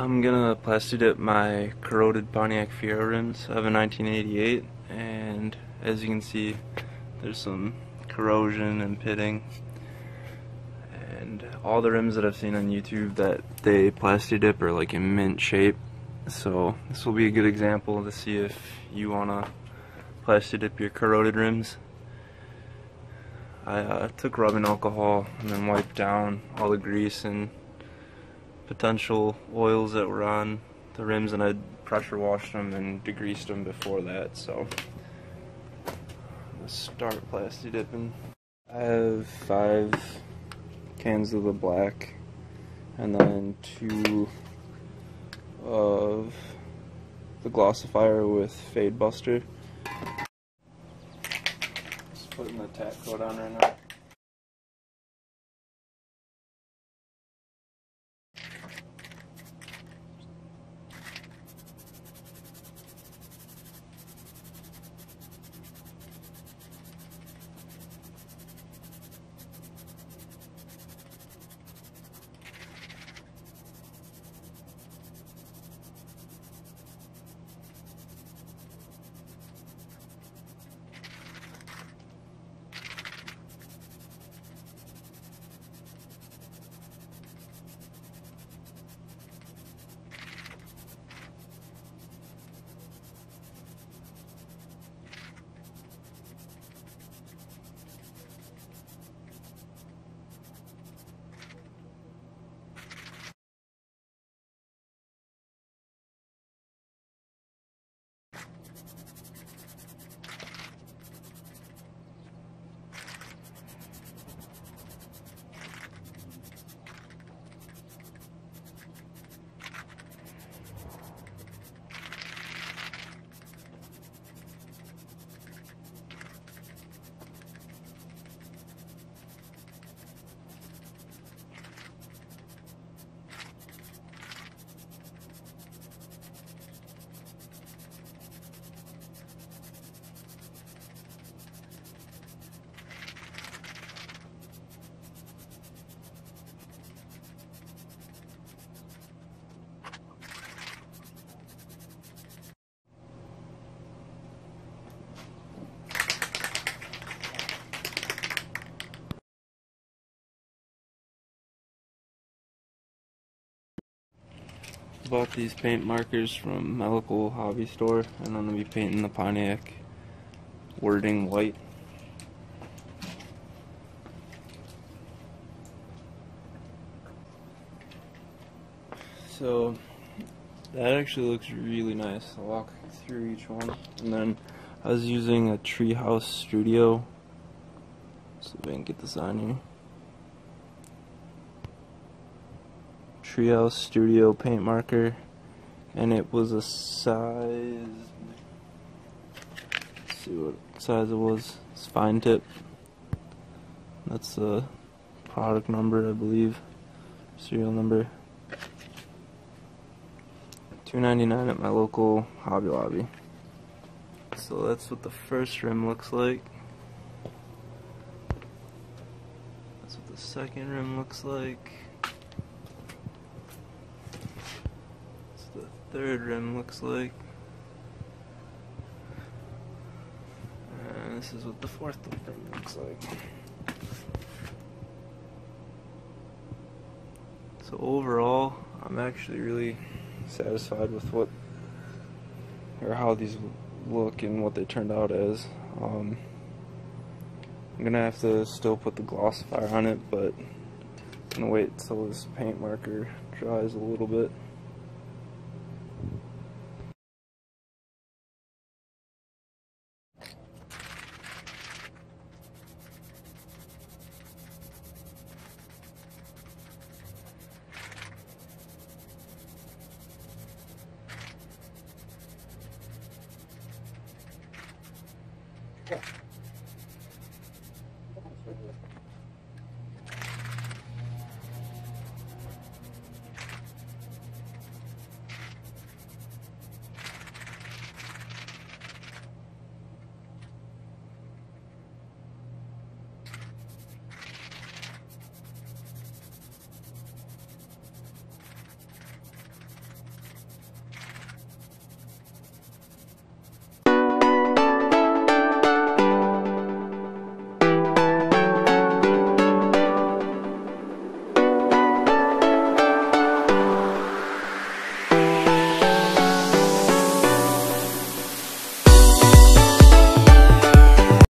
I'm gonna plastidip my corroded Pontiac Fiero rims. Have a 1988 and as you can see there's some corrosion and pitting and all the rims that I've seen on YouTube that they plastidip are like in mint shape so this will be a good example to see if you wanna plastidip your corroded rims. I uh, took rubbing alcohol and then wiped down all the grease and potential oils that were on the rims and I pressure washed them and degreased them before that so let's start plasti dipping. I have five cans of the black and then two of the glossifier with fade buster. Just putting the tack coat on right now. Bought these paint markers from my local hobby store and I'm going to be painting the Pontiac wording white. So that actually looks really nice. I'll walk through each one and then I was using a Treehouse Studio so if I can get this on here. Treehouse Studio paint marker and it was a size see what size it was. It's fine tip. That's the product number I believe. Serial number. 2.99 at my local Hobby Lobby. So that's what the first rim looks like. That's what the second rim looks like third rim looks like. And this is what the fourth rim looks like. So overall, I'm actually really satisfied with what or how these look and what they turned out as. Um, I'm gonna have to still put the glossifier on it, but I'm gonna wait until this paint marker dries a little bit. check.